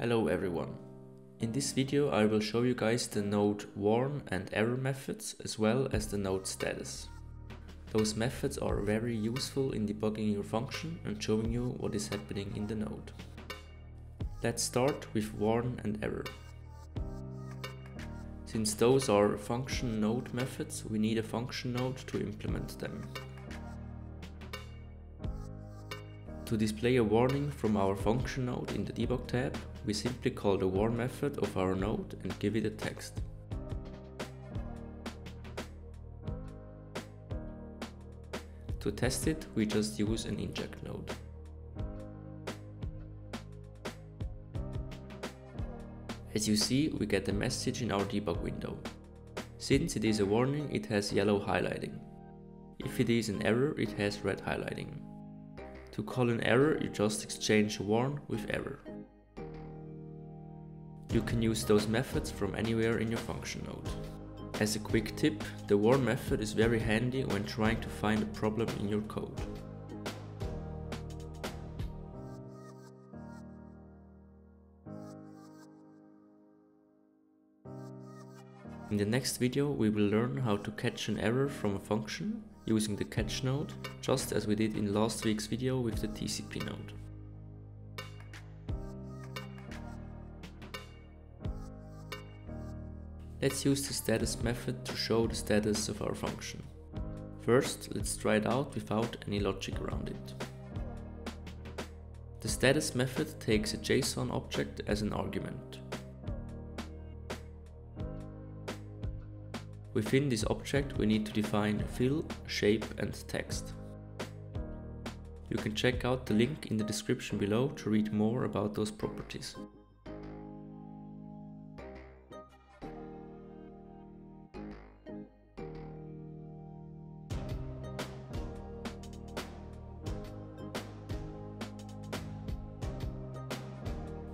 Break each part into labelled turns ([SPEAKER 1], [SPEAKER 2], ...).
[SPEAKER 1] Hello everyone. In this video I will show you guys the node warn and error methods as well as the node status. Those methods are very useful in debugging your function and showing you what is happening in the node. Let's start with warn and error. Since those are function node methods, we need a function node to implement them. To display a warning from our function node in the debug tab, we simply call the warn method of our node and give it a text. To test it, we just use an inject node. As you see, we get a message in our debug window. Since it is a warning, it has yellow highlighting. If it is an error, it has red highlighting. To call an error, you just exchange warn with error. You can use those methods from anywhere in your function node. As a quick tip, the warn method is very handy when trying to find a problem in your code. In the next video we will learn how to catch an error from a function using the catch node, just as we did in last week's video with the TCP node. Let's use the status method to show the status of our function. First, let's try it out without any logic around it. The status method takes a JSON object as an argument. Within this object we need to define fill, shape and text. You can check out the link in the description below to read more about those properties.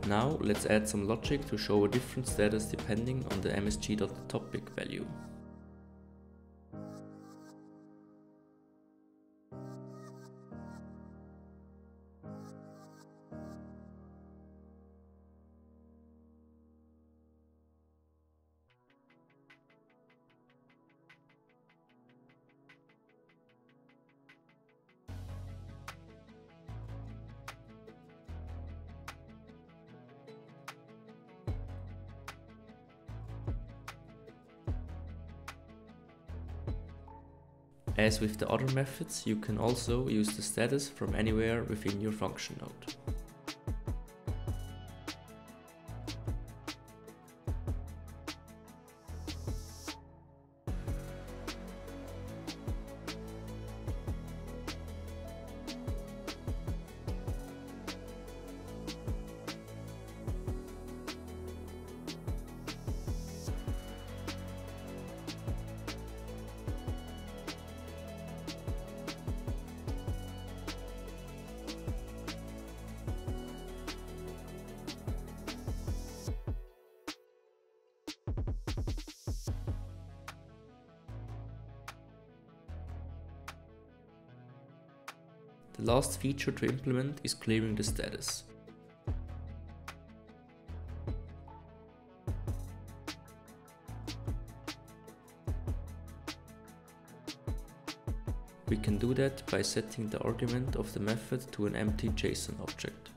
[SPEAKER 1] Now let's add some logic to show a different status depending on the msg.topic value. As with the other methods, you can also use the status from anywhere within your function node. The last feature to implement is clearing the status. We can do that by setting the argument of the method to an empty JSON object.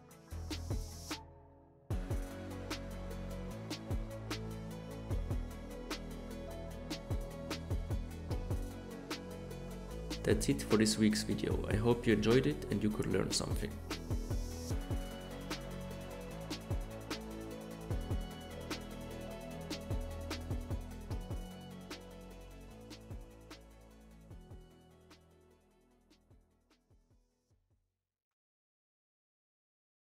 [SPEAKER 1] That's it for this week's video. I hope you enjoyed it and you could learn something.